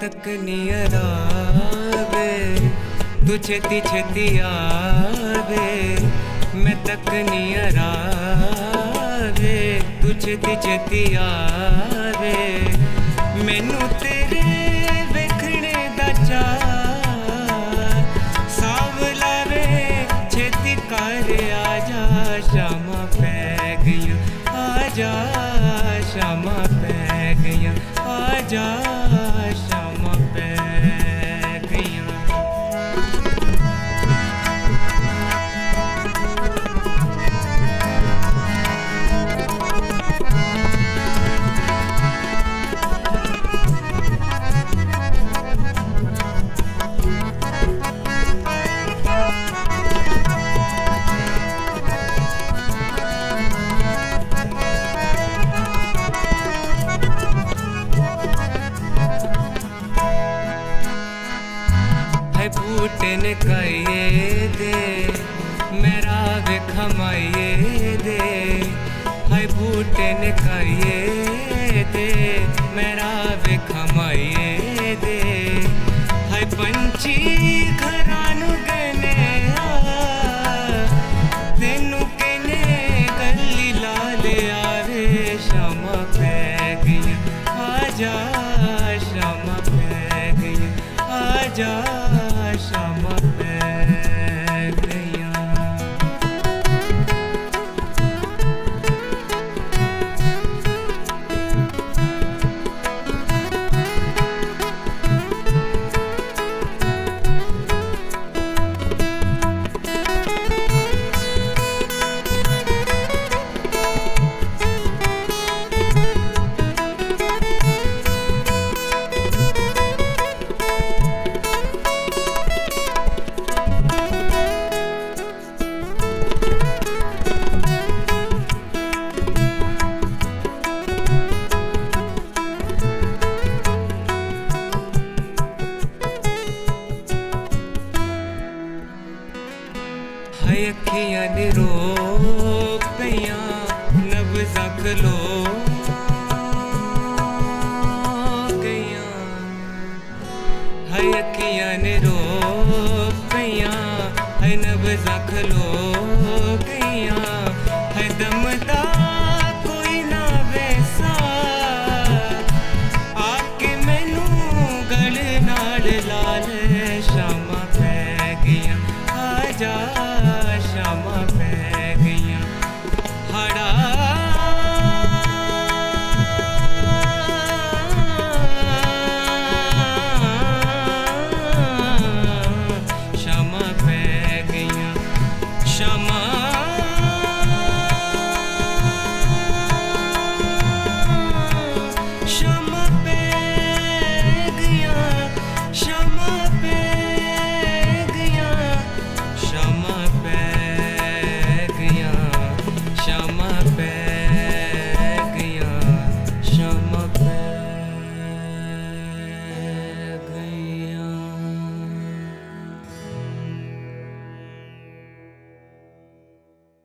ਤੱਕ ਨੀ ਅਰਾਵੇ ਤੂੰ ਛੇਤੀ ਛੇਤੀ ਆਵੇ। ਮੈਂ ਤੱਕ ਨੀ ਅਰਾਵੇ ਤੂੰ ਛੇਤੀ ਛੇਤੀ ਆਵੇ। ਮੈਨੂੰ ਤੇਰੇ ਵੇਖਣੇ ਦਾ ਚਾਹ ਸਾਵਲਾ ਵੇ ਛੇਤੀ ਕਰ ਆ ਜਾ। ਸ਼ਾਮਾਂ ਪੈ ਗਈਆਂ, ਆ ਜਾ। ਸ਼ਾਮਾਂ ਪੈ ਗਈਆਂ, ਆ ਜਾ। ਬੂਟੇ ਨੇ ਕਾਏ ਦੇ ਮੇਰਾ ਵੇ ਖਮਾਏ ਦੇ। ਹੈ ਬੂਟੇ ਨੇ ਕਾਏ ਦੇ ਮੇਰਾ ਵੇ ਦੇ। ਹੈ ਪੰਛੀ ਘਰਾਂ ਨੂੰ ਗਨੇ ਆ ਤੈਨੂੰ ਕਹਿੰਨੇ ਗੱਲੀ ਲਾਲ ਆਵੇ ਸ਼ਾਮਾਂ ਪੈ ਗਈਆਂ, ਆ ਜਾ ਅੱਖੀਆਂ ਨੇ ਰੋਕ ਪਈਆਂ ਨਬਜ਼ਾਂ ਖਲੋ ਗਈਆਂ। ਹਾਏ, ਅੱਖੀਆਂ ਨੇ ਰੋ ਪਈਆਂ, ਹਾਏ ਨਬਜ਼ਾਂ ਗਈਆਂ। ਹਾਏ ਦਮਦਾ ਕੋਈ ਨਾ ਵੈਸਾ। ਆ ਕੇ ਮੈਨੂੰ ਗਲ ਨਾਲ ਲਾ